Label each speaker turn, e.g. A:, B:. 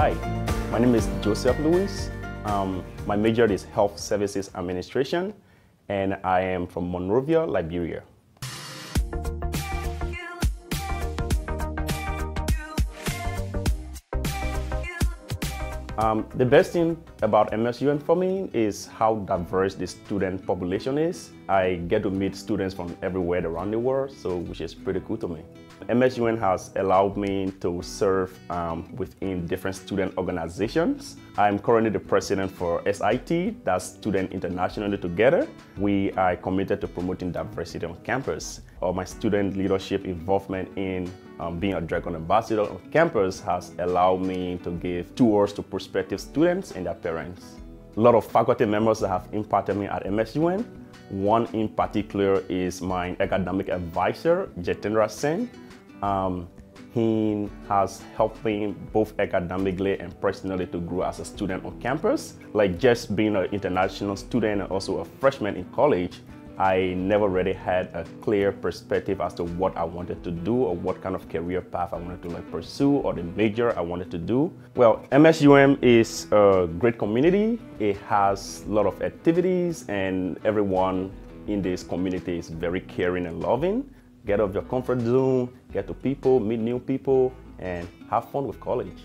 A: Hi, my name is Joseph Lewis. Um, my major is Health Services Administration, and I am from Monrovia, Liberia. Um, the best thing about MSUM for me is how diverse the student population is. I get to meet students from everywhere around the world, so which is pretty cool to me. MSUM has allowed me to serve um, within different student organizations. I'm currently the president for SIT, that's Student Internationally Together. We are committed to promoting diversity on campus. All my student leadership involvement in um, being a Dragon Ambassador on campus has allowed me to give tours to prospective students and their parents. A lot of faculty members that have impacted me at MSUM. One in particular is my academic advisor, Jitendra Sen. Um, he has helped me both academically and personally to grow as a student on campus. Like just being an international student and also a freshman in college, I never really had a clear perspective as to what I wanted to do or what kind of career path I wanted to like pursue or the major I wanted to do. Well, MSUM is a great community. It has a lot of activities and everyone in this community is very caring and loving. Get out of your comfort zone, get to people, meet new people, and have fun with college.